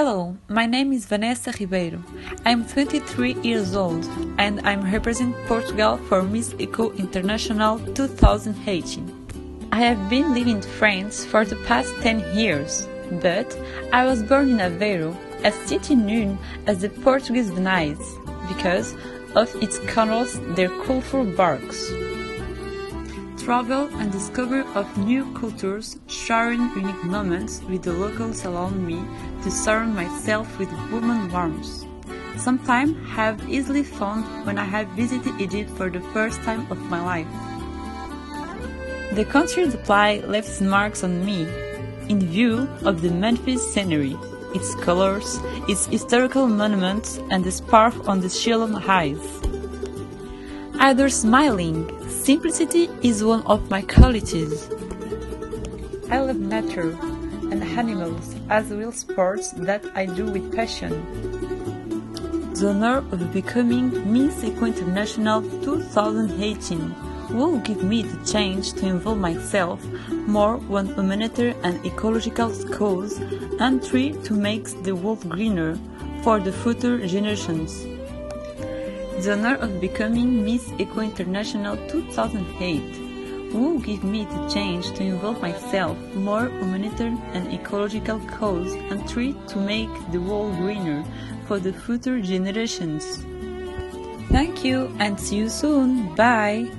Hello, my name is Vanessa Ribeiro. I'm 23 years old and I'm representing Portugal for Miss Eco International 2018. I have been living in France for the past 10 years, but I was born in Aveiro, a city known as the Portuguese Venice because of its canals, their colorful barks travel and discover of new cultures, sharing unique moments with the locals around me to surround myself with woman warmth. Sometimes I have easily found when I have visited Egypt for the first time of my life. The country supply left marks on me, in view of the Memphis scenery, its colors, its historical monuments, and the spark on the Shilon eyes. Either smiling, Simplicity is one of my qualities. I love nature and animals as well sports that I do with passion. The honor of becoming Miss Eco International 2018 will give me the chance to involve myself more on humanitarian and ecological cause and try to make the world greener for the future generations the honor of becoming Miss Eco International 2008 will give me the chance to involve myself more humanitarian and ecological cause and try to make the world greener for the future generations. Thank you and see you soon. Bye.